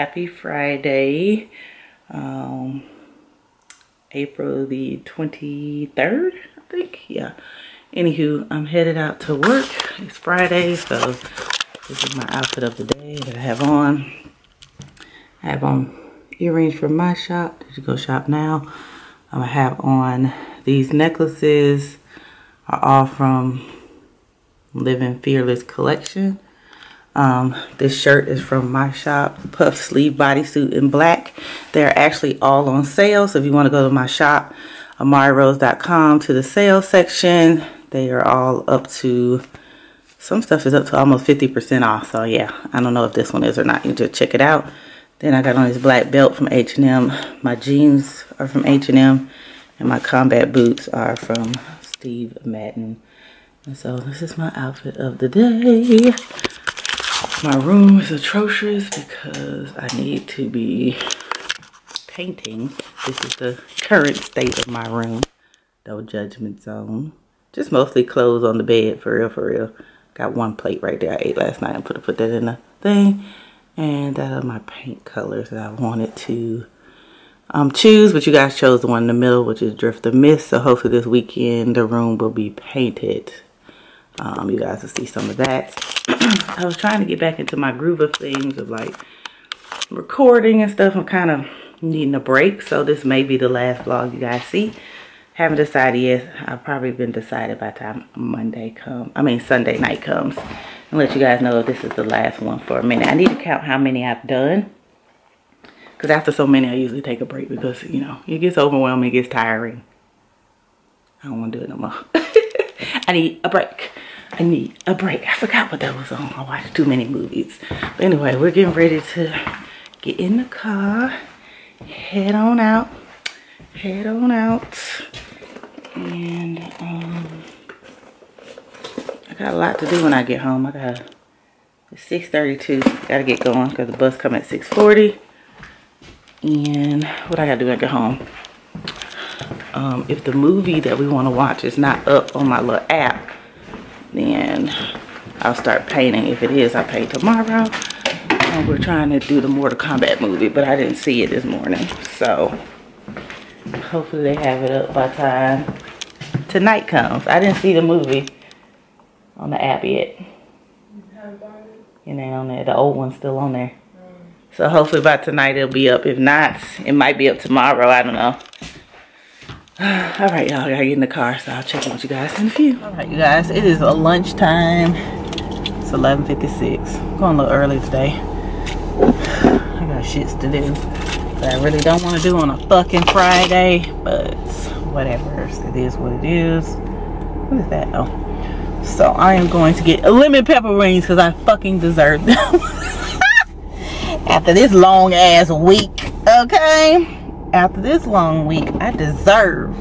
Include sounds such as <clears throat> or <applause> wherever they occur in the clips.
happy Friday. Um, April the 23rd, I think. Yeah. Anywho, I'm headed out to work. It's Friday, so this is my outfit of the day that I have on. I have on earrings from my shop. Did you go shop now? I have on these necklaces are all from Living Fearless collection. Um, this shirt is from my shop, puff sleeve bodysuit in black. They're actually all on sale. So if you want to go to my shop, aamarirose.com to the sale section, they are all up to, some stuff is up to almost 50% off. So yeah, I don't know if this one is or not. You just check it out. Then I got on this black belt from H&M. My jeans are from H&M. And my combat boots are from Steve Madden. And so this is my outfit of the day. My room is atrocious because I need to be painting. This is the current state of my room. No judgment zone. Just mostly clothes on the bed, for real, for real. Got one plate right there I ate last night. I'm gonna put that in the thing. And that are my paint colors that I wanted to um, choose. But you guys chose the one in the middle, which is Drift the Mist. So hopefully this weekend the room will be painted. Um, you guys will see some of that. <clears throat> I was trying to get back into my groove of things of like recording and stuff. I'm kind of needing a break. So this may be the last vlog you guys see. Haven't decided yet. I've probably been decided by time Monday comes. I mean Sunday night comes. And let you guys know if this is the last one for a minute. I need to count how many I've done. Because after so many, I usually take a break because, you know, it gets overwhelming, it gets tiring. I don't want to do it no more. <laughs> I need a break. I need a break. I forgot what that was on. I watched too many movies. But anyway, we're getting ready to get in the car, head on out, head on out. And um, I got a lot to do when I get home. I got it's 6.32. Got to get going because the bus come at 6.40. And what I got to do when I get home? Um, if the movie that we want to watch is not up on my little app, then I'll start painting. If it is, I'll paint tomorrow. Um, we're trying to do the Mortal Kombat movie, but I didn't see it this morning. So hopefully they have it up by time tonight comes. I didn't see the movie on the app yet. You know, on there. The old one's still on there. So hopefully by tonight it'll be up. If not, it might be up tomorrow. I don't know. <sighs> All right, y'all. I gotta get in the car, so I'll check in with you guys in a few. All right, you guys. It is a lunchtime. It's 11:56. Going a little early today. <sighs> I got shits to do that I really don't want to do on a fucking Friday, but whatever. It is what it is. What is that? Oh. So I am going to get lemon pepper wings because I fucking deserve them. <laughs> After this long ass week, okay? After this long week, I deserve,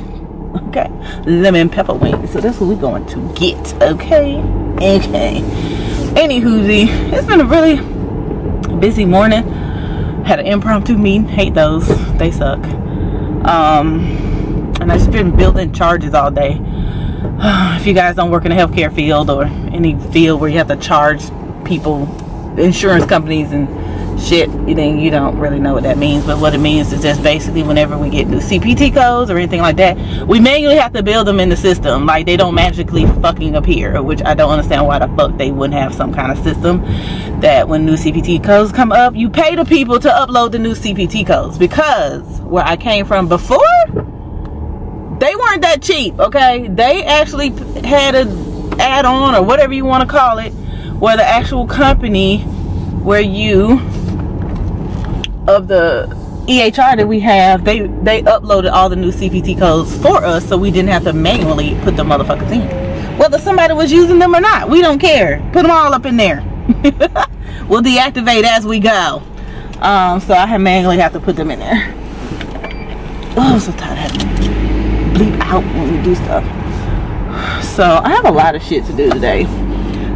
okay, lemon pepper wings. So that's what we're going to get, okay? Okay. Anywho, it's been a really busy morning. Had an impromptu meeting. Hate those. They suck. Um, and I've just been building charges all day. <sighs> if you guys don't work in the healthcare field or any field where you have to charge people, insurance companies and shit, then you don't really know what that means. But what it means is just basically whenever we get new CPT codes or anything like that, we manually have to build them in the system. Like they don't magically fucking appear, which I don't understand why the fuck they wouldn't have some kind of system that when new CPT codes come up, you pay the people to upload the new CPT codes. Because where I came from before, they weren't that cheap, okay? They actually had a add-on or whatever you want to call it, where the actual company where you of the EHR that we have, they they uploaded all the new CPT codes for us, so we didn't have to manually put the motherfuckers in. Whether somebody was using them or not, we don't care. Put them all up in there. <laughs> we'll deactivate as we go. Um, so I manually have to put them in there. Oh, I'm so tired of having to bleep out when we do stuff. So I have a lot of shit to do today.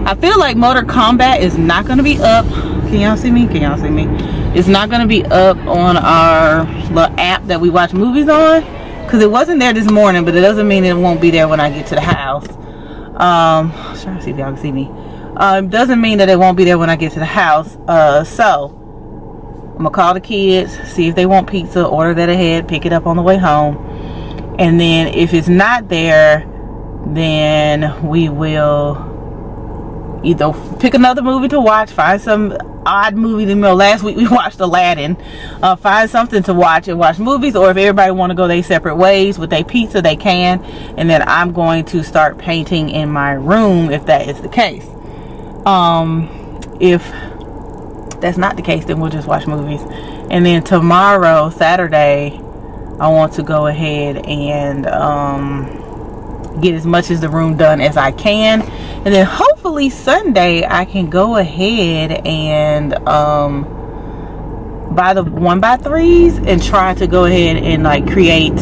I feel like Mortal Kombat is not going to be up. Can y'all see me? Can y'all see me? It's not going to be up on our little app that we watch movies on. Because it wasn't there this morning, but it doesn't mean it won't be there when I get to the house. Um, I'm trying to see if y'all can see me. Um, doesn't mean that it won't be there when I get to the house. Uh, so, I'm gonna call the kids, see if they want pizza, order that ahead, pick it up on the way home. And then if it's not there, then we will either pick another movie to watch, find some odd movie. You know, last week we <laughs> watched Aladdin. Uh, find something to watch and watch movies, or if everybody want to go their separate ways with their pizza, they can. And then I'm going to start painting in my room if that is the case. Um, if that's not the case, then we'll just watch movies. And then tomorrow, Saturday, I want to go ahead and um get as much as the room done as I can. And then hopefully Sunday I can go ahead and um buy the one by threes and try to go ahead and like create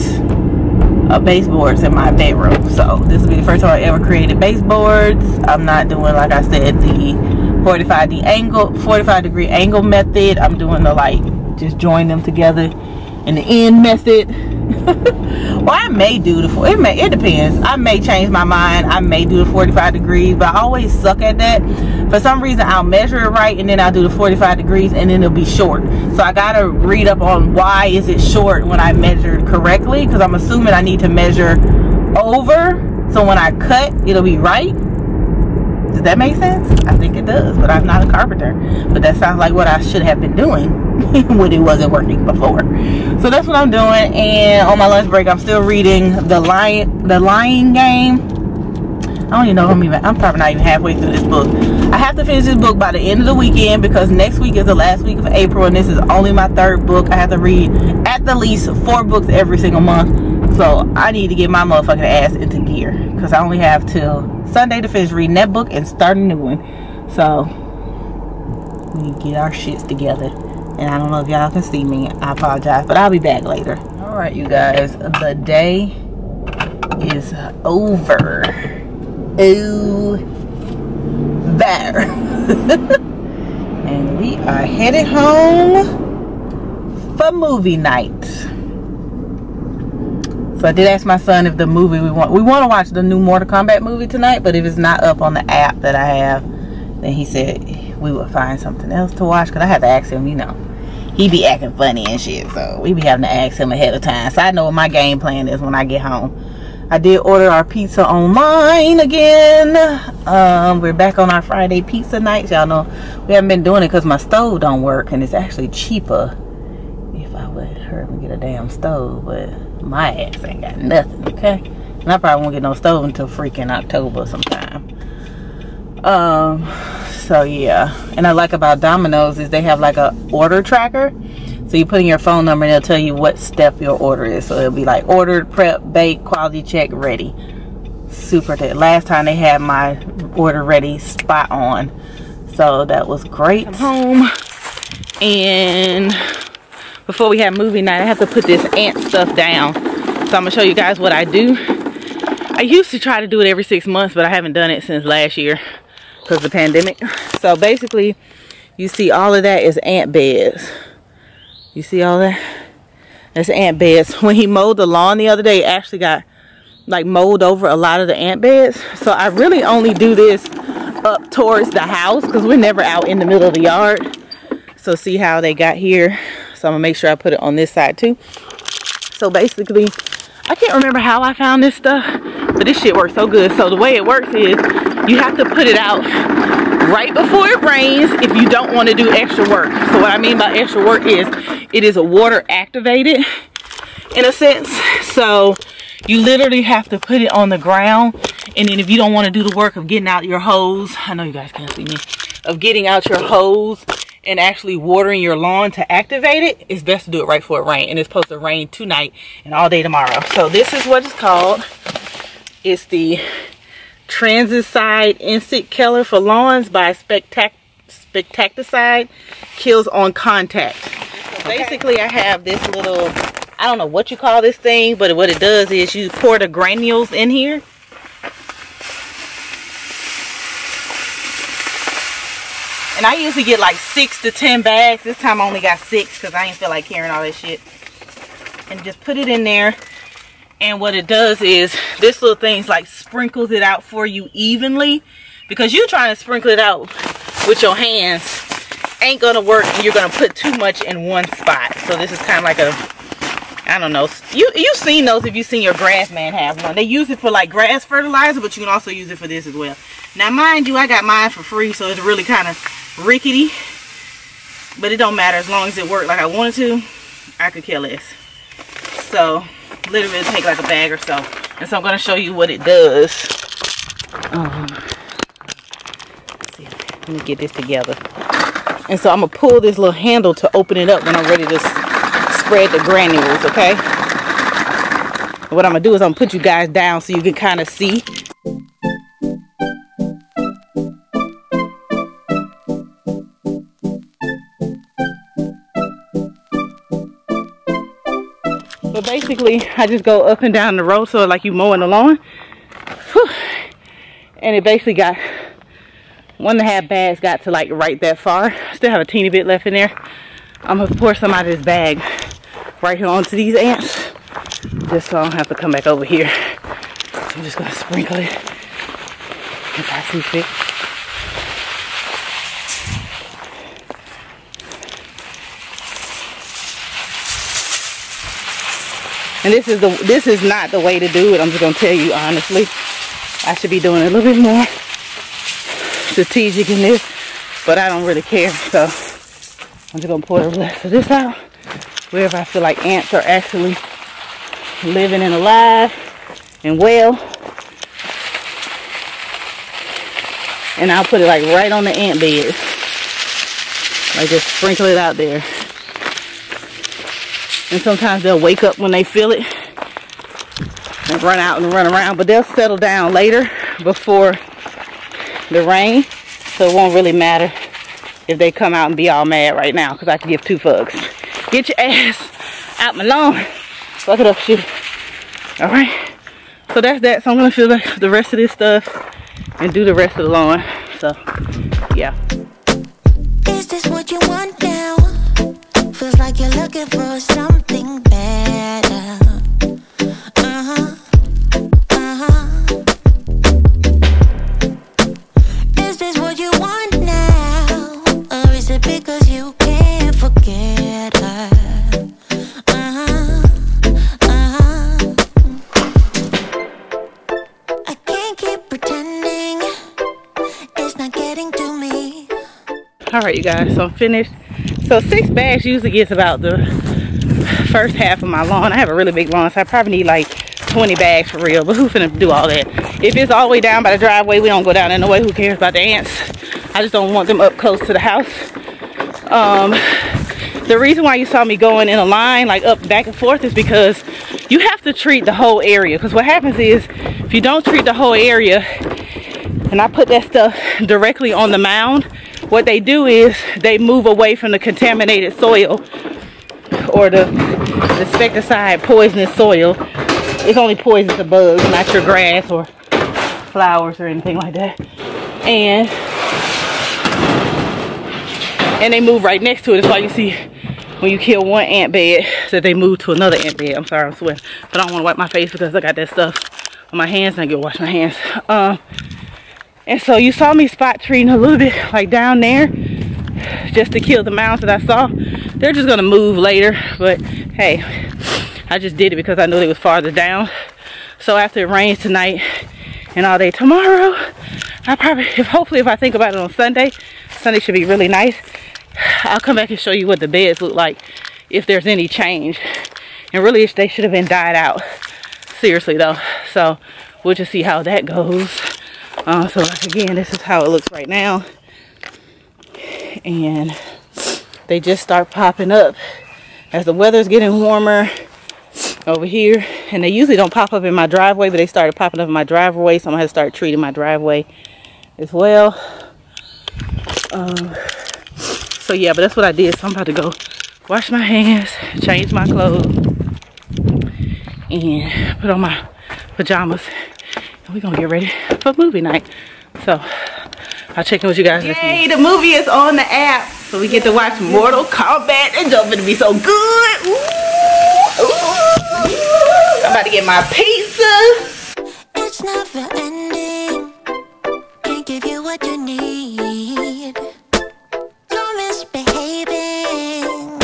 a baseboards in my bedroom. So this will be the first time I ever created baseboards. I'm not doing like I said the 45 the angle 45 degree angle method. I'm doing the like just join them together in the end method well I may do the it may it depends. I may change my mind. I may do the 45 degrees but I always suck at that. For some reason I'll measure it right and then I'll do the 45 degrees and then it'll be short. So I gotta read up on why is it short when I measured correctly because I'm assuming I need to measure over. So when I cut it'll be right. Does that make sense? I think it does, but I'm not a carpenter. But that sounds like what I should have been doing <laughs> when it wasn't working before. So that's what I'm doing. And on my lunch break, I'm still reading the Lion, the Lying Game. I don't even know if I'm even, I'm probably not even halfway through this book. I have to finish this book by the end of the weekend because next week is the last week of April and this is only my third book. I have to read at the least four books every single month. So I need to get my motherfucking ass into gear because I only have till Sunday to finish reading that book and start a new one. So we get our shits together. And I don't know if y'all can see me. I apologize, but I'll be back later. All right, you guys, the day is over. Over. <laughs> and we are headed home for movie night. So I did ask my son if the movie we want, we want to watch the new Mortal Kombat movie tonight, but if it's not up on the app that I have, then he said we would find something else to watch. Cause I had to ask him, you know, he be acting funny and shit. So we be having to ask him ahead of time. So I know what my game plan is when I get home. I did order our pizza online again. Um, we're back on our Friday pizza nights. Y'all know we haven't been doing it because my stove don't work and it's actually cheaper if I would hurry and get a damn stove. But my ass ain't got nothing, okay? And I probably won't get no stove until freaking October sometime. Um, so yeah. And I like about Domino's is they have like a order tracker. So you put in your phone number and it'll tell you what step your order is. So it'll be like ordered, prep, bake, quality check, ready. Super. Last time they had my order ready spot on. So that was great. I'm home and before we have movie night, I have to put this ant stuff down. So I'm gonna show you guys what I do. I used to try to do it every six months, but I haven't done it since last year because the pandemic. So basically, you see all of that is ant beds. You see all that? That's ant beds. <laughs> When he mowed the lawn the other day, actually got like mowed over a lot of the ant beds. So I really only do this up towards the house because we're never out in the middle of the yard. So see how they got here so I'm gonna make sure I put it on this side too. So basically, I can't remember how I found this stuff, but this shit works so good. So the way it works is you have to put it out right before it rains if you don't want to do extra work. So what I mean by extra work is it is a water activated in a sense. So you literally have to put it on the ground and then if you don't want to do the work of getting out your hose, I know you guys can't see me, of getting out your hose and actually watering your lawn to activate it, it's best to do it right before it rains. And it's supposed to rain tonight and all day tomorrow. So this is what it's called. It's the Triazicide Insect Killer for Lawns by Spectac Spectracide. Kills on contact. So basically I have this little, I don't know what you call this thing, but what it does is you pour the granules in here And I usually get like six to ten bags. This time I only got six because I ain't feel like carrying all this shit. And just put it in there. And what it does is this little thing's like sprinkles it out for you evenly. Because you trying to sprinkle it out with your hands. ain't gonna work and you're gonna put too much in one spot. So this is kind of like a, I don't know. You, you've seen those if you've seen your grass man have one. They use it for like grass fertilizer, but you can also use it for this as well. Now mind you, I got mine for free, so it's really kind of rickety. But it don't matter as long as it worked like I wanted to, I could care less. So literally take like a bag or so. And so I'm gonna show you what it does. Um, let me get this together. And so I'm gonna pull this little handle to open it up when I'm ready to spread the granules, okay? What I'm gonna do is I'm gonna put you guys down so you can kind of see. Basically, I just go up and down the road, so like you mowing the lawn. Whew. And it basically got one and a half bags got to like right that far. Still have a teeny bit left in there. I'm gonna pour some out of this bag right here onto these ants. Just so I don't have to come back over here. So I'm just gonna sprinkle it if I see fit. And this is the this is not the way to do it. I'm just gonna tell you honestly. I should be doing a little bit more strategic in this, but I don't really care. So I'm just gonna pour the rest of this out wherever I feel like ants are actually living and alive and well. And I'll put it like right on the ant bed. Like just sprinkle it out there. And sometimes they'll wake up when they feel it and run out and run around, but they'll settle down later before the rain, so it won't really matter if they come out and be all mad right now, because I can give two fucks. Get your ass out my lawn. Fuck it up, shit. Alright, so that's that. So I'm going to fill the rest of this stuff and do the rest of the lawn. So, yeah. Is this what you want now? Feels like you're looking for something better. Uh-huh. Uh-huh. Is this what you want now? Or is it because you can't forget her? Uh-huh. Uh-huh. I can't keep pretending it's not getting to me. all right you guys so i'm finished so six bags usually gets about the first half of my lawn. I have a really big lawn so i probably need like 20 bags for real but who finna do all that? If it's all the way down by the driveway we don't go down in the way who cares about the ants? I just don't want them up close to the house. Um the reason why you saw me going in a line like up back and forth is because you have to treat the whole area because what happens is if you don't treat the whole area and I put that stuff directly on the mound, what they do is they move away from the contaminated soil or the insecticide poisonous soil. It's only poison to bugs, not your grass or flowers or anything like that. And and they move right next to it. That's why you see when you kill one ant bed that they move to another ant bed. I'm sorry, I'm sweating. But I don't want to wipe my face because I got that stuff on my hands and I get to wash my hands. Um, and so you saw me spot treating a little bit like down there just to kill the mounds that I saw. They're just gonna move later, but hey, I just did it because I knew they was farther down. So after it rains tonight and all day tomorrow, I probably, if hopefully if I think about it on Sunday, Sunday should be really nice. I'll come back and show you what the beds look like if there's any change. And really, they should have been dyed out. Seriously though. So we'll just see how that goes. Uh, so again, this is how it looks right now. And they just start popping up as the weather's getting warmer over here. And they usually don't pop up in my driveway, but they started popping up in my driveway. So I'm gonna start treating my driveway as well. Um, so yeah, but that's what I did. So I'm about to go wash my hands, change my clothes, and put on my pajamas we're gonna get ready for movie night. So I'll check in with you guys. Yay, the movie is on the app. So we get to watch Mortal Kombat. It's going to be so good. I'm about to get my pizza. It's never ending. Can't give you what you need. You're misbehaving.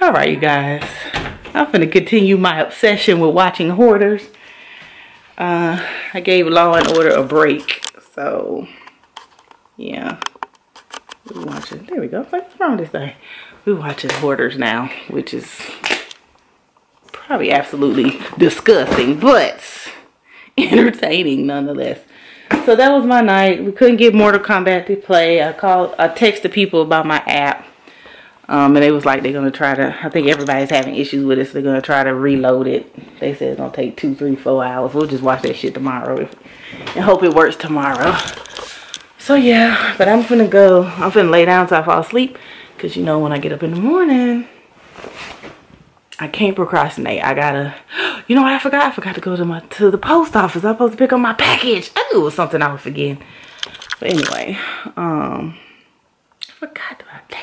All right, you guys. I'm going to continue my obsession with watching Hoarders. Uh, I gave Law and Order a break, so yeah. We watching. There we go. What's wrong with this thing? We watching Hoarders now, which is probably absolutely disgusting, but <laughs> entertaining nonetheless. So that was my night. We couldn't get Mortal Kombat to play. I called, I texted people about my app. Um, and they was like, they're going to try to, I think everybody's having issues with it, so they're going to try to reload it. They said it's going to take two, three, four hours. We'll just watch that shit tomorrow and hope it works tomorrow. So yeah, but I'm finna go, I'm finna lay down till I fall asleep. Because you know, when I get up in the morning, I can't procrastinate. I gotta, <gasps> you know what I forgot? I forgot to go to my, to the post office. I'm supposed to pick up my package. I knew it was something I was forgetting. But anyway, um,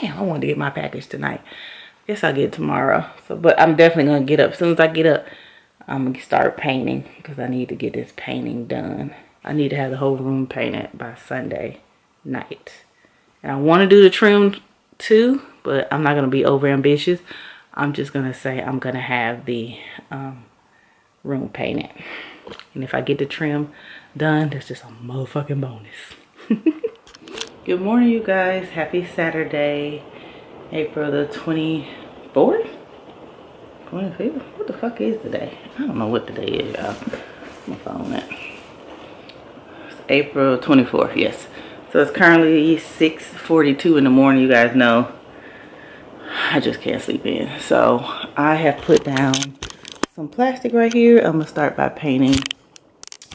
damn, I wanted to get my package tonight. Guess I'll get tomorrow. So, but I'm definitely gonna get up. As soon as I get up, I'm gonna start painting because I need to get this painting done. I need to have the whole room painted by Sunday night. And I want to do the trim too, but I'm not going to be over ambitious. I'm just going to say I'm going to have the um, room painted. And if I get the trim done, that's just a motherfucking bonus. <laughs> Good morning, you guys. Happy Saturday, April the 24th? 25th? What the fuck is today? I don't know what today is, y'all. My phone at. April 24th, yes. So it's currently 6.42 in the morning. You guys know I just can't sleep in. So I have put down some plastic right here. I'm to start by painting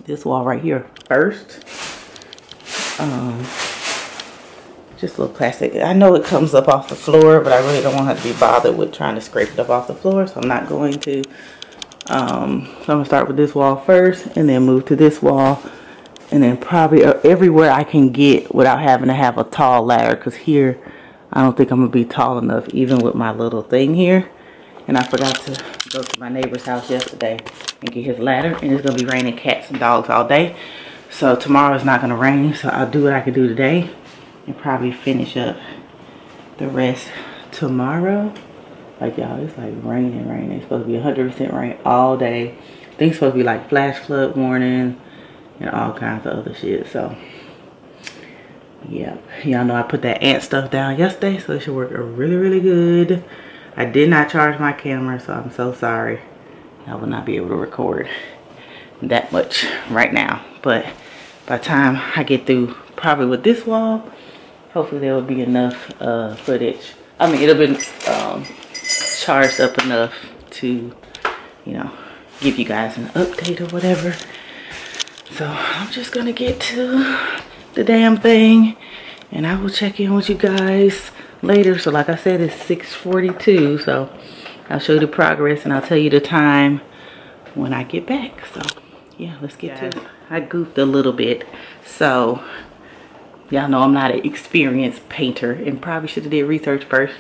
this wall right here first. Um, just a little plastic. I know it comes up off the floor, but I really don't want to be bothered with trying to scrape it up off the floor. So I'm not going to. Um, so I'm going to start with this wall first and then move to this wall and then probably uh, everywhere I can get without having to have a tall ladder because here I don't think I'm gonna be tall enough even with my little thing here and I forgot to go to my neighbor's house yesterday and get his ladder and it's gonna be raining cats and dogs all day so tomorrow is not gonna rain so I'll do what I can do today and probably finish up the rest tomorrow like y'all it's like raining raining it's supposed to be 100% rain all day it's supposed to be like flash flood warning and all kinds of other shit. So, yeah. Y'all know I put that ant stuff down yesterday, so it should work really, really good. I did not charge my camera, so I'm so sorry. I will not be able to record that much right now. But by the time I get through probably with this wall, hopefully there will be enough uh, footage. I mean, it'll be um, charged up enough to, you know, give you guys an update or whatever. So I'm just gonna get to the damn thing and I will check in with you guys later. So like I said, it's 6.42. So I'll show you the progress and I'll tell you the time when I get back. So yeah, let's get to it. I goofed a little bit. So y'all know I'm not an experienced painter and probably should have did research first.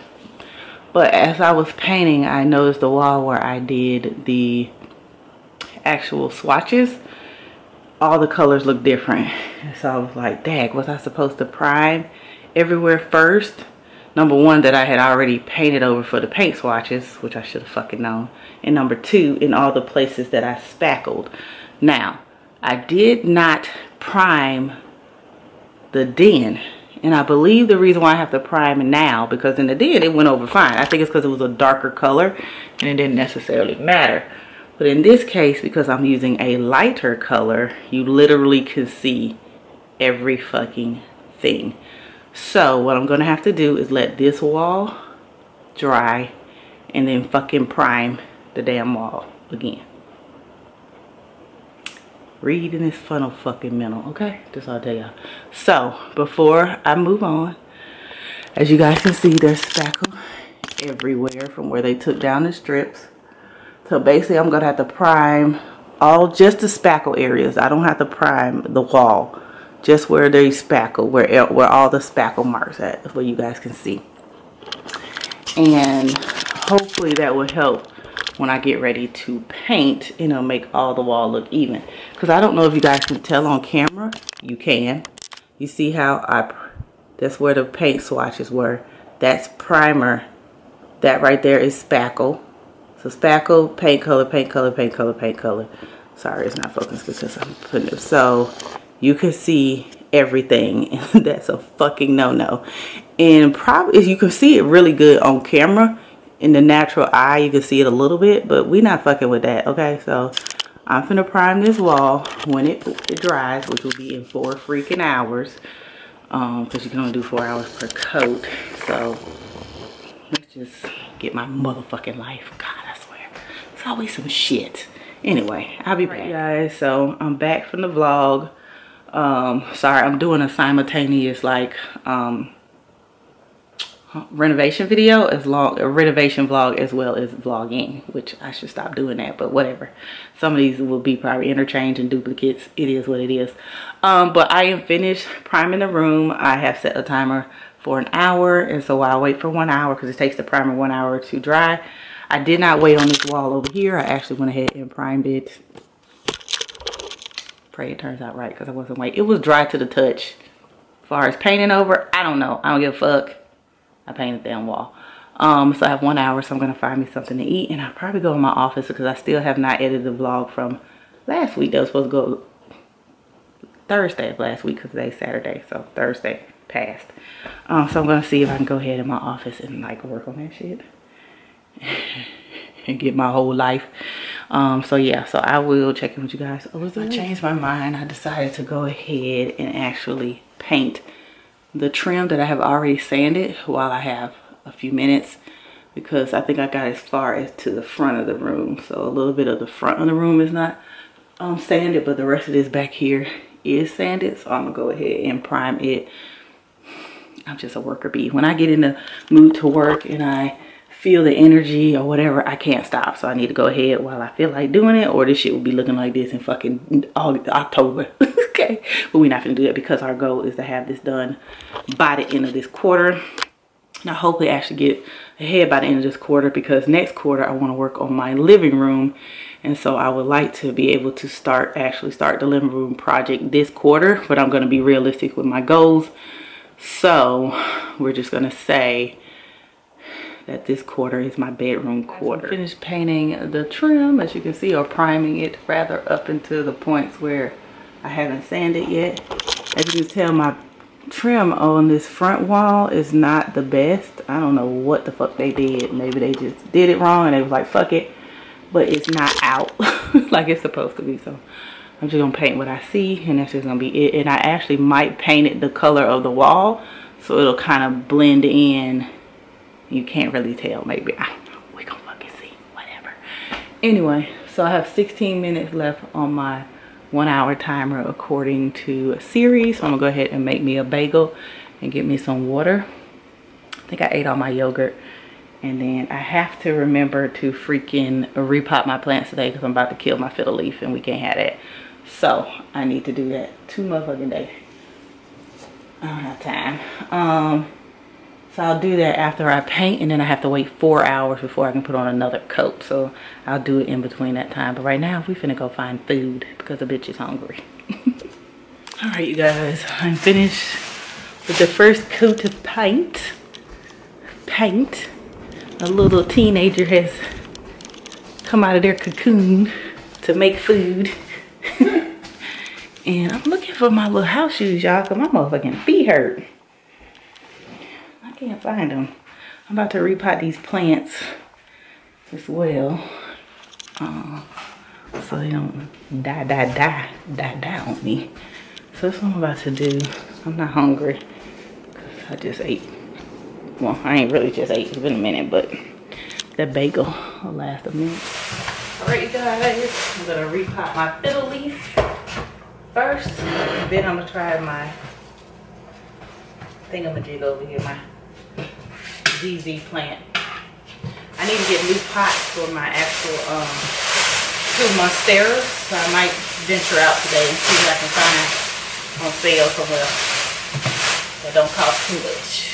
But as I was painting, I noticed the wall where I did the actual swatches all the colors look different. <laughs> So I was like, dag, was I supposed to prime everywhere first? Number one, that I had already painted over for the paint swatches, which I should have fucking known. And number two, in all the places that I spackled. Now, I did not prime the den. And I believe the reason why I have to prime now, because in the den it went over fine. I think it's because it was a darker color and it didn't necessarily matter. But in this case, because I'm using a lighter color, you literally can see every fucking thing. So what I'm gonna have to do is let this wall dry and then fucking prime the damn wall again. Reading is funnel fucking mental, okay? That's all I'll tell y'all. So before I move on, as you guys can see, there's spackle everywhere from where they took down the strips. So basically I'm to have to prime all just the spackle areas. I don't have to prime the wall. Just where they spackle, where, where all the spackle marks at, where you guys can see. And hopefully that will help when I get ready to paint, you know, make all the wall look even. Because I don't know if you guys can tell on camera. You can. You see how I, that's where the paint swatches were. That's primer That right there is spackle. So spackle, paint color, paint color, paint color, paint color. Sorry, it's not focused because I'm putting it. So you can see everything. <laughs> That's a fucking no-no. And probably you can see it really good on camera. In the natural eye, you can see it a little bit, but we not fucking with that, okay? So I'm gonna prime this wall when it, it dries, which will be in four freaking hours. Um, because you can only do four hours per coat. So let's just get my motherfucking life. God, I swear. It's always some shit. Anyway, I'll be back, guys. So I'm back from the vlog. Um, sorry, I'm doing a simultaneous like um renovation video as long a renovation vlog as well as vlogging which i should stop doing that but whatever. Some of these will be probably interchange and duplicates. It is what it is. Um but i am finished priming the room. I have set a timer for an hour and so i'll wait for one hour because it takes the primer one hour to dry. I did not wait on this wall over here. I actually went ahead and primed it. Pray it turns out right because i wasn't waiting it was dry to the touch. As far as painting over i don't know. I don't give a fuck I painted that wall. Um, so I have one hour, so I'm going to find me something to eat. And I'll probably go in my office because I still have not edited the vlog from last week. That was supposed to go Thursday of last week because today's Saturday. So Thursday passed. Um, so I'm going to see if I can go ahead in my office and like work on that shit. <laughs> and get my whole life. Um, so yeah, so I will check in with you guys. Oh, I changed my mind. I decided to go ahead and actually paint the trim that I have already sanded while I have a few minutes because I think I got as far as to the front of the room. So a little bit of the front of the room is not um, sanded, but the rest of this back here is sanded. So I'm gonna go ahead and prime it. I'm just a worker bee. When I get in the mood to work and I feel the energy or whatever, I can't stop. So I need to go ahead while I feel like doing it or this shit will be looking like this in fucking October. <laughs> okay, but we're not gonna do that because our goal is to have this done by the end of this quarter. Now hopefully actually get ahead by the end of this quarter because next quarter I want to work on my living room and so I would like to be able to start actually start the living room project this quarter but I'm going to be realistic with my goals so we're just going to say that this quarter is my bedroom quarter. I finished painting the trim as you can see or priming it rather up into the points where I haven't sanded yet. As you can tell my trim on this front wall is not the best. I don't know what the fuck they did. Maybe they just did it wrong and they was like fuck it. But it's not out <laughs> like it's supposed to be. So I'm just gonna paint what I see and that's just gonna be it. And I actually might paint it the color of the wall so it'll kind of blend in you can't really tell maybe i we gonna fucking see whatever anyway so i have 16 minutes left on my one hour timer according to a series. So i'm gonna go ahead and make me a bagel and get me some water. I think i ate all my yogurt. And then i have to remember to freaking repot my plants today because i'm about to kill my fiddle leaf and we can't have that. So i need to do that two motherfucking days i don't have time. Um so I'll do that after I paint and then I have to wait four hours before I can put on another coat. So I'll do it in between that time. But right now we finna go find food because the bitch is hungry. <laughs> All right, you guys, I'm finished with the first coat of paint. Paint. A little teenager has come out of their cocoon to make food. <laughs> and I'm looking for my little house shoes, y'all, because my motherfucking feet hurt can't find them. I'm about to repot these plants as well. Uh, so they don't die, die, die, die, die on me. So that's what I'm about to do. I'm not hungry because I just ate. Well, I ain't really just ate. It's been a minute, but that bagel will last a minute. All right, you guys. I'm gonna repot my fiddle leaf first. Then I'm gonna try my thingamajig over here, my ZZ plant. I need to get new pots for my actual um, two monsteras. So I might venture out today and see what I can find on sale somewhere that don't cost too much.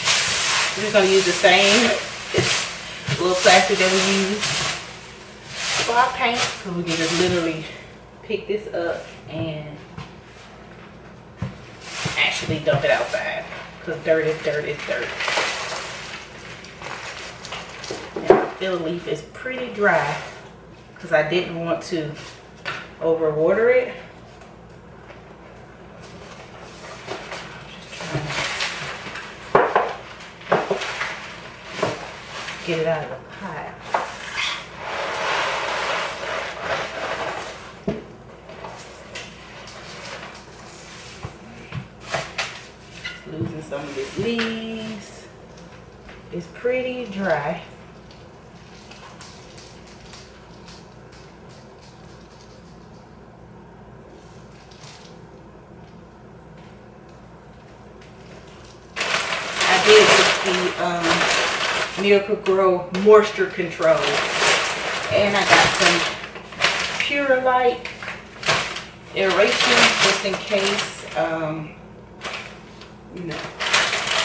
We're just gonna use the same <laughs> little plastic that we use for our paint. So we can just literally pick this up and actually dump it outside. Because dirt is dirt is dirt. Filler leaf is pretty dry because I didn't want to overwater it. get it out of the pot. Losing some of its leaves. It's pretty dry. Um, Miracle-Gro moisture control. And I got some Perlite aeration just in case, um, you know,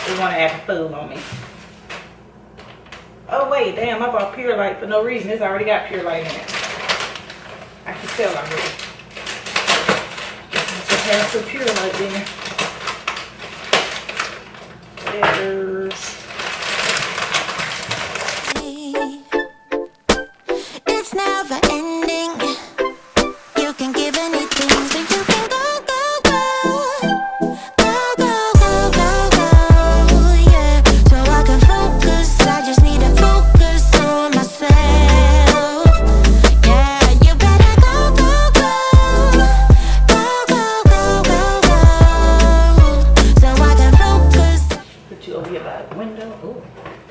they want to act a fool on me. Oh wait, damn, I bought Perlite for no reason. It's already got Perlite in it. I can tell already. Just have some Perlite in there. There's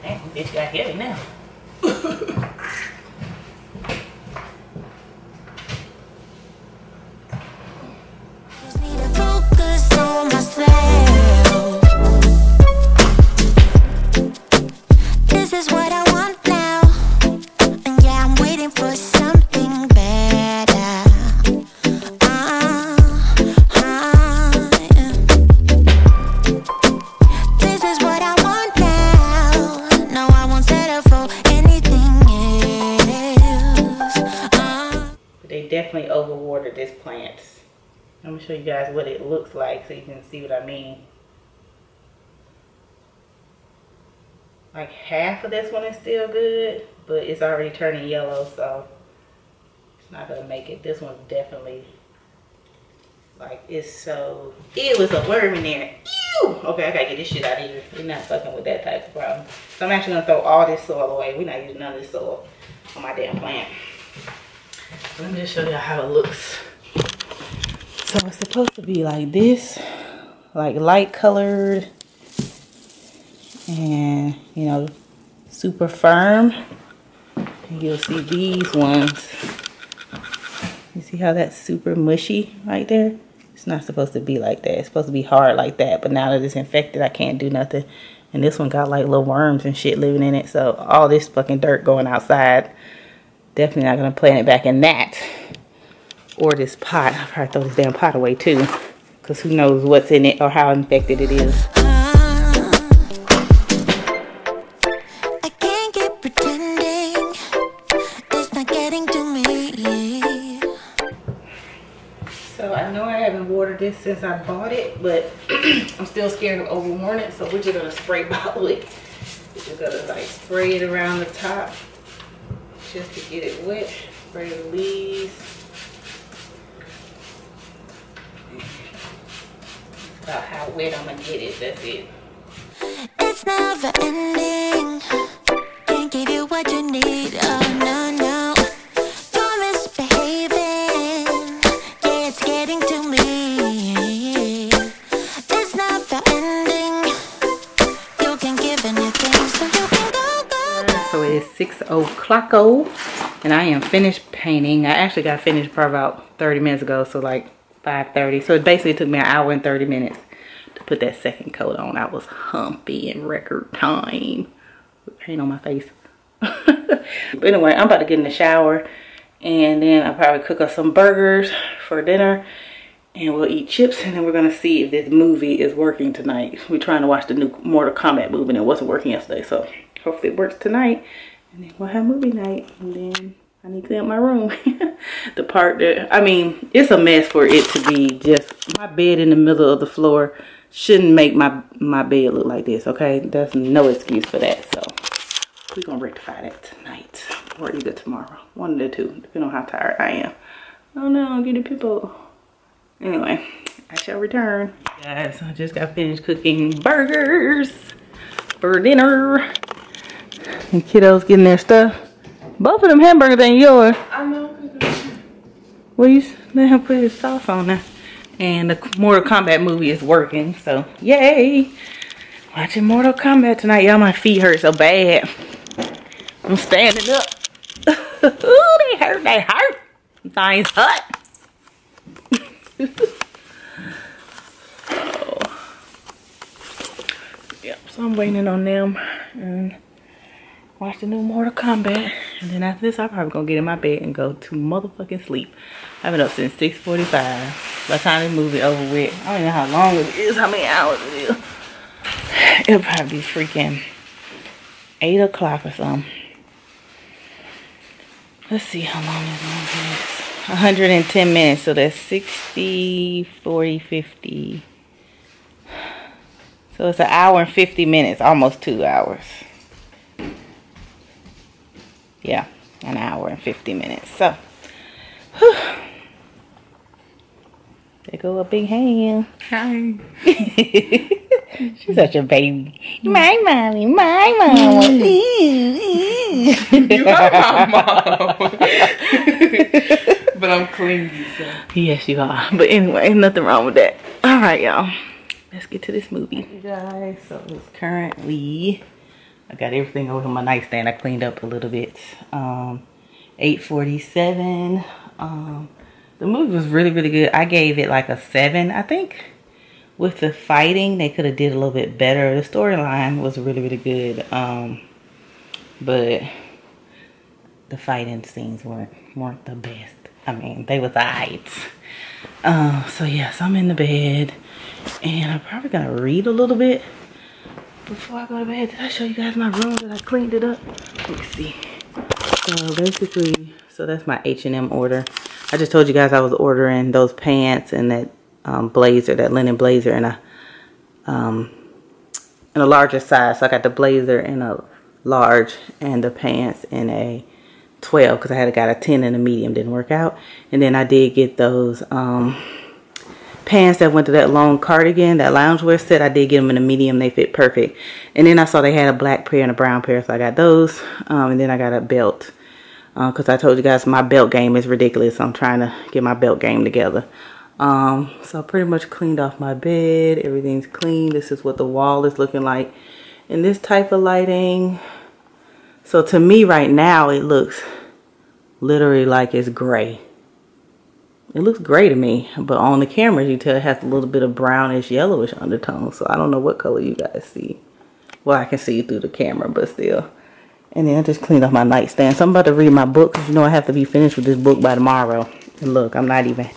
damn, bitch got heavy <laughs> now. I'm show you guys what it looks like so you can see what I mean. Like half of this one is still good, but it's already turning yellow, so it's not gonna make it. This one's definitely like it's so ew, it's a worm in there. Ew! Okay, I gotta get this shit out of here. We're not fucking with that type of problem. So I'm actually gonna throw all this soil away. We're not using none of this soil on my damn plant. Let me just show you how it looks. So it's supposed to be like this, like light colored and, you know, super firm. And you'll see these ones. You see how that's super mushy right there? It's not supposed to be like that. It's supposed to be hard like that. But now that it's infected, I can't do nothing. And this one got like little worms and shit living in it. So all this fucking dirt going outside. Definitely not going to plant it back in that or this pot. I'll probably throw this damn pot away too. Because who knows what's in it or how infected it is. I can't keep pretending it's not getting to me. So I know I haven't watered this since I bought it, but <clears throat> I'm still scared of overwatering it. So we're just gonna spray <laughs> bottle it. We're just gonna like spray it around the top just to get it wet. Spray the leaves. About how wet I'm gonna get it. That's it. It's never ending. Can't give you what you need. Oh no no. You're misbehaving. Yeah, it's getting to me. It's never ending. You can give anything, so you can go go go. So it is 6 o'clock and I am finished painting. I actually got finished probably about 30 minutes ago, so like 5.30. So it basically took me an hour and 30 minutes to put that second coat on. I was humpy in record time. Paint on my face. <laughs> but anyway, I'm about to get in the shower and then I'll probably cook us some burgers for dinner and we'll eat chips and then we're gonna see if this movie is working tonight. We're trying to watch the new Mortal Kombat movie and it wasn't working yesterday, so hopefully it works tonight. And then we'll have movie night and then I need to clean up my room. <laughs> the part that, I mean, it's a mess for it to be just my bed in the middle of the floor shouldn't make my, my bed look like this, okay? There's no excuse for that, so we're gonna rectify that tonight or either tomorrow. One of the two, depending on how tired I am. Oh no, I'm getting people. Anyway, I shall return. Guys, I just got finished cooking burgers for dinner. And kiddos getting their stuff. Both of them hamburgers ain't yours. I know. Well, you let him put his sauce on there. And the Mortal Kombat movie is working, so yay! Watching Mortal Kombat tonight. Y'all, my feet hurt so bad. I'm standing up. <laughs> Ooh, they hurt, they hurt. Things hurt. oh. Yep, so I'm waiting on them and watch the new Mortal Kombat. And then after this, I'm probably gonna get in my bed and go to motherfucking sleep. I've been up since 6.45. By the time this movie over with, I don't know how long it is, how many hours it is. It'll probably be freaking 8 o'clock or something. Let's see how long this movie is. 110 minutes, so that's 60, 40, 50. So it's an hour and 50 minutes, almost two hours. Yeah, an hour and 50 minutes. So, whew. there go a big hand. Hi. <laughs> She's such a baby. My mommy, my mama. You are my mom. <laughs> but I'm clingy, so. yes, you are. But anyway, nothing wrong with that. All right, y'all. Let's get to this movie. You guys, so it's currently, I got everything over my nightstand. I cleaned up a little bit. Um, 847. Um, the movie was really, really good. I gave it like a 7, I think. With the fighting, they could have did a little bit better. The storyline was really, really good. Um, but the fighting scenes weren't weren't the best. I mean, they was alright. Uh, so yes, I'm in the bed, and I'm probably gonna read a little bit before I go to bed. Did I show you guys my room that I cleaned it up? Let me see. So basically, so that's my H&M order. I just told you guys I was ordering those pants and that um, blazer, that linen blazer, and a um, in a larger size. So I got the blazer in a large and the pants in a 12 because I had got a 10 and a medium didn't work out. And then I did get those um, pants that went to that long cardigan, that loungewear set. I did get them in a medium. They fit perfect. And then I saw they had a black pair and a brown pair. So I got those. Um, and then I got a belt. Because I told you guys my belt game is ridiculous. I'm trying to get my belt game together. Um, so I pretty much cleaned off my bed. Everything's clean. This is what the wall is looking like. In this type of lighting. So to me right now, it looks literally like it's gray. It looks gray to me, but on the camera you tell it has a little bit of brownish yellowish undertone. So I don't know what color you guys see. Well, I can see it through the camera, but still. And then I just cleaned off my nightstand. So I'm about to read my book because you know I have to be finished with this book by tomorrow. And look, I'm not even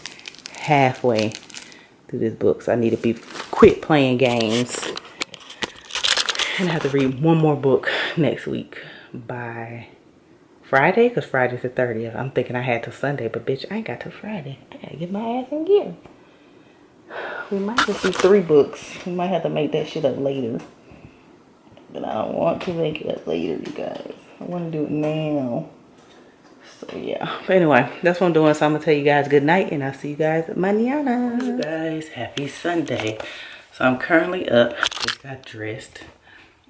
halfway through this book. So I need to be quit playing games. And I have to read one more book next week by Friday, because Friday's the 30th. I'm thinking I had till Sunday, but bitch, I ain't got till Friday. I gotta get my ass in gear. <sighs> We might just do three books. We might have to make that shit up later. But I don't want to make it up later, you guys. I want to do it now. So yeah. But anyway, that's what I'm doing. So I'm gonna tell you guys good night, and I'll see you guys mañana. You guys, happy Sunday. So I'm currently up. Just got dressed.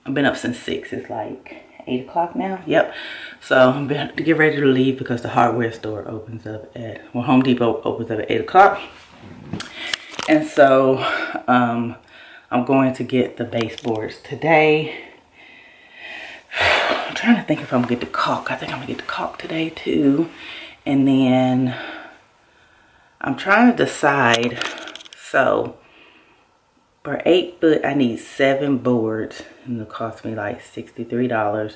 I've been up since six. It's like eight o'clock now. Yep. So I'm about to get ready to leave because the hardware store opens up at well Home Depot opens up at eight o'clock. And so um I'm going to get the baseboards today. I'm trying to think if I'm gonna get the caulk. I think I'm gonna get the caulk today too. And then I'm trying to decide. So for eight foot, I need seven boards, and it cost me like $63.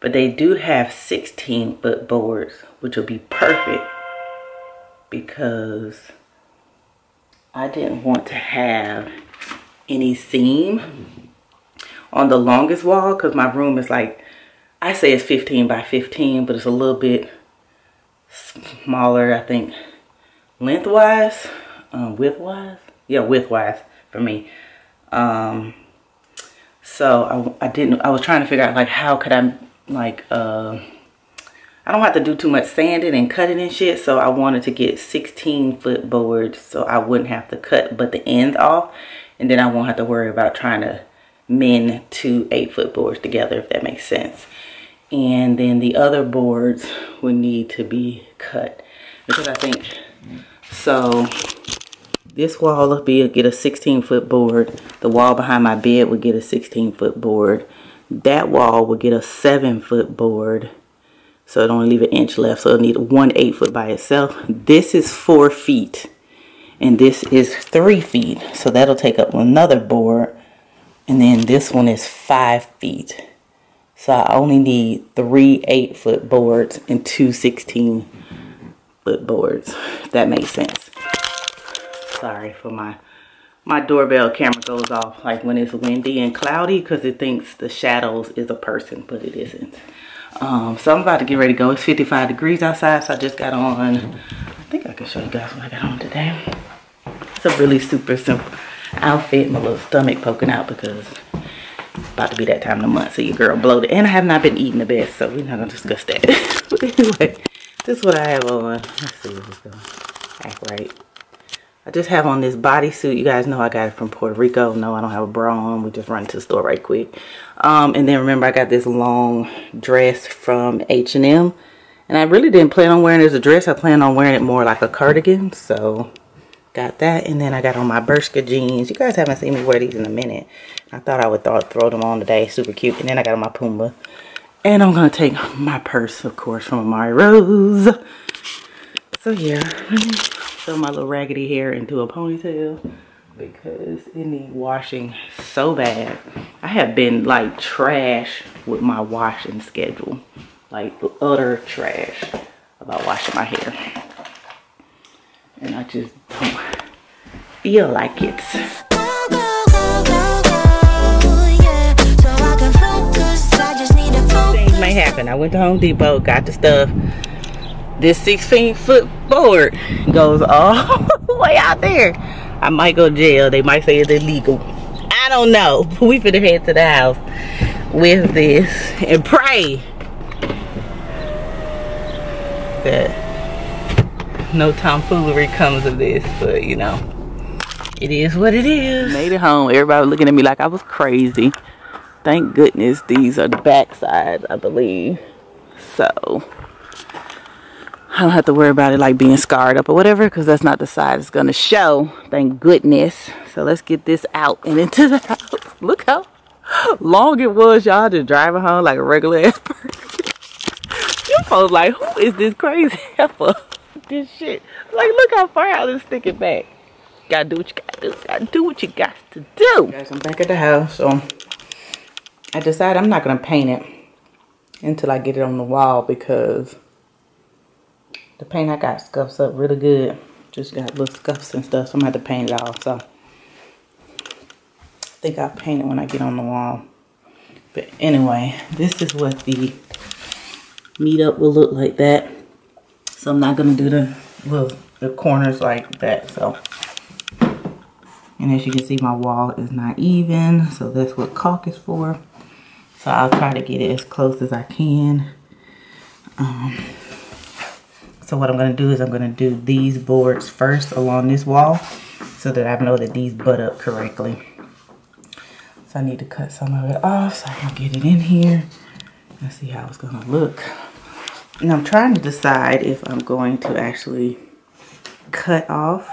But they do have 16 foot boards, which will be perfect because I didn't want to have any seam on the longest wall because my room is like, I say it's 15 by 15, but it's a little bit smaller, I think, lengthwise, um, widthwise. Yeah, widthwise for me. Um, so I, I didn't, I was trying to figure out like how could I like uh I don't have to do too much sanding and cutting and shit. So I wanted to get 16 foot boards so I wouldn't have to cut but the ends off. And then I won't have to worry about trying to mend two eight foot boards together if that makes sense. And then the other boards would need to be cut because I think so this wall will be get a 16 foot board. The wall behind my bed would get a 16 foot board. That wall would get a seven foot board. So it only leave an inch left so it'll need one eight foot by itself. This is four feet and this is three feet so that'll take up another board. And then this one is five feet. So I only need three eight foot boards and two 16 foot boards that makes sense sorry for my my doorbell camera goes off like when it's windy and cloudy because it thinks the shadows is a person but it isn't. Um, so i'm about to get ready to go. It's 55 degrees outside so i just got on. I think i can show you guys what i got on today. It's a really super simple outfit. My little stomach poking out because it's about to be that time of the month so your girl bloated. And i have not been eating the best so we're not gonna discuss that. <laughs> But anyway this is what i have on. Let's see if it's gonna act right I just have on this bodysuit. You guys know I got it from Puerto Rico. No, I don't have a bra on. We just run to the store right quick. Um, and then remember, I got this long dress from H&M. And I really didn't plan on wearing it as a dress. I planned on wearing it more like a cardigan. So, got that. And then I got on my Bershka jeans. You guys haven't seen me wear these in a minute. I thought I would th throw them on today. Super cute. And then I got on my Puma. And I'm going to take my purse, of course, from Amari Rose. So, yeah throw my little raggedy hair into a ponytail because it needs washing so bad. I have been like trash with my washing schedule. Like utter trash about washing my hair. And I just don't feel like it's Go, go, go, go, go, yeah. So I can focus, I just need to focus. things may happen. I went to Home Depot, got the stuff. This 16 foot board goes all <laughs> the way out there. I might go jail. They might say it's illegal. I don't know. <laughs> We finna head to the house with this and pray that no tomfoolery comes of this. But you know, it is what it is. Made it home. Everybody looking at me like I was crazy. Thank goodness these are the back sides, I believe. So I don't have to worry about it like being scarred up or whatever because that's not the side it's gonna show. Thank goodness. So let's get this out and into the house. <laughs> Look how long it was, y'all, just driving home like a regular ass <laughs> person. you folks like, who is this crazy <laughs> heifer? This shit. Like, look how far out it's sticking back. Gotta do what you gotta do. Gotta do what you got to do. Guys, I'm back at the house, so I decided I'm not gonna paint it until I get it on the wall because the paint I got scuffs up really good. Just got little scuffs and stuff, so I'm gonna have to paint it off. So I think I'll paint it when I get on the wall. But anyway, this is what the meetup will look like that. So I'm not gonna do the little the corners like that. So and as you can see my wall is not even. So that's what caulk is for. So I'll try to get it as close as I can. Um, so what I'm gonna do is I'm gonna do these boards first along this wall so that I know that these butt up correctly. So I need to cut some of it off so I can get it in here and see how it's gonna look. And I'm trying to decide if I'm going to actually cut off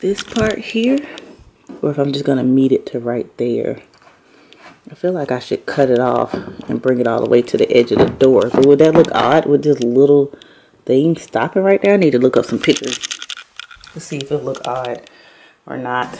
this part here or if I'm just gonna meet it to right there. I feel like I should cut it off and bring it all the way to the edge of the door. But would that look odd with this little thing stopping right there? I need to look up some pictures to see if it look odd or not.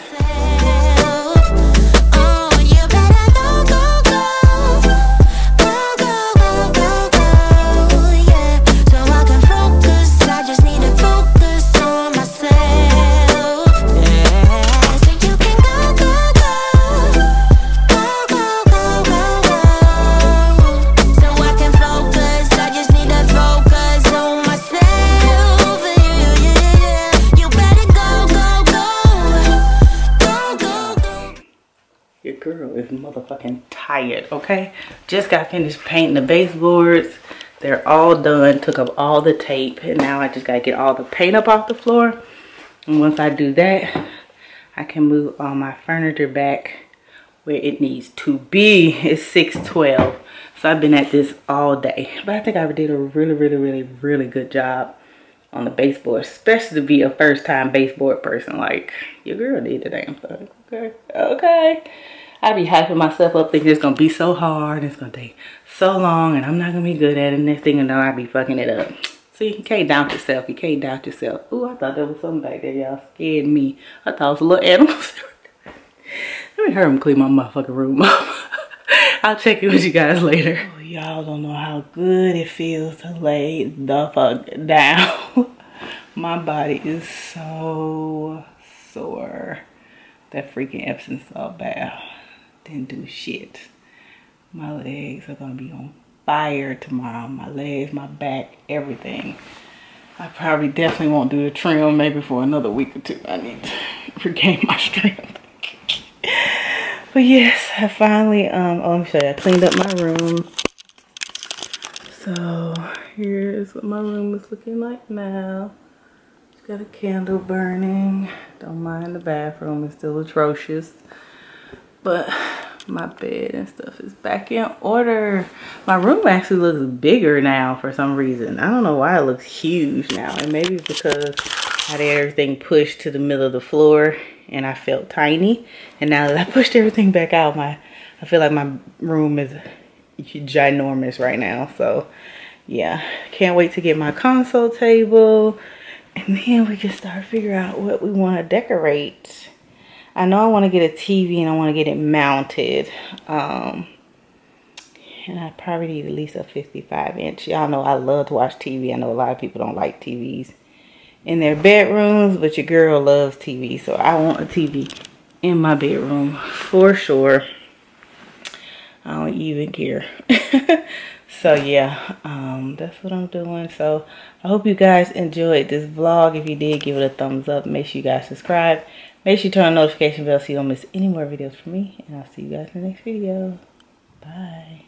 Motherfucking tired, okay? Just got finished painting the baseboards. They're all done, took up all the tape, and now I just gotta get all the paint up off the floor. And once I do that, I can move all my furniture back where it needs to be. It's 612. So I've been at this all day. But I think I did a really, really, really, really good job on the baseboard, especially to be a first time baseboard person. Like, your girl did the damn thing. Okay. Okay. I be hyping myself up thinking it's gonna be so hard, and it's gonna take so long, and I'm not gonna be good at it. And next thing you know, I'd be fucking it up. See, you can't doubt yourself. You can't doubt yourself. Ooh, I thought there was something back there, y'all. Scared me. I thought it was a little animal. <laughs> Let me hurry and clean my motherfucking room up. <laughs> I'll check in with you guys later. Oh, y'all don't know how good it feels to lay the fuck down. <laughs> my body is so sore. That freaking Epsom salt bath didn't do shit. My legs are gonna be on fire tomorrow. My legs, my back, everything. I probably definitely won't do the trim maybe for another week or two. I need to <laughs> regain my strength. but yes, I finally, um, oh, let me show you. I cleaned up my room. So here's what my room is looking like now. It's got a candle burning. Don't mind the bathroom, it's still atrocious. But my bed and stuff is back in order. My room actually looks bigger now for some reason. I don't know why it looks huge now. And maybe because I had everything pushed to the middle of the floor and I felt tiny. And now that I <laughs> pushed everything back out, my I feel like my room is ginormous right now. So yeah, can't wait to get my console table. And then we can start figuring out what we want to decorate. I know I want to get a TV and I want to get it mounted. Um, and I probably need at least a 55 inch. Y'all know I love to watch TV. I know a lot of people don't like TVs in their bedrooms, but your girl loves TV. So I want a TV in my bedroom for sure. I don't even care. <laughs> so yeah, um, that's what I'm doing. So I hope you guys enjoyed this vlog. If you did, give it a thumbs up. Make sure you guys subscribe. Make sure you turn on the notification bell so you don't miss any more videos from me. And I'll see you guys in the next video. Bye.